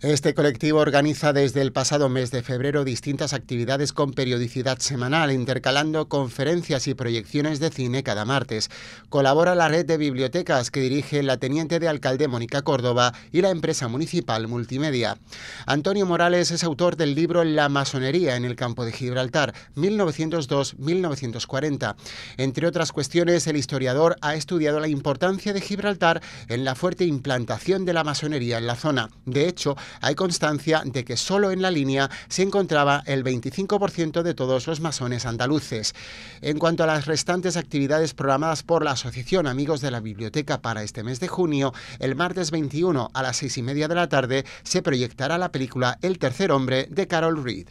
Este colectivo organiza desde el pasado mes de febrero distintas actividades con periodicidad semanal, intercalando conferencias y proyecciones de cine cada martes. Colabora la red de bibliotecas que dirige la teniente de alcalde Mónica Córdoba y la empresa municipal Multimedia. Antonio Morales es autor del libro La masonería en el campo de Gibraltar, 1902-1940. Entre otras cuestiones, el historiador ha estudiado la importancia de Gibraltar en la fuerte implantación de la masonería en la zona. De hecho, hay constancia de que solo en la línea se encontraba el 25% de todos los masones andaluces. En cuanto a las restantes actividades programadas por la Asociación Amigos de la Biblioteca para este mes de junio, el martes 21 a las seis y media de la tarde se proyectará la película El tercer hombre de Carol Reed.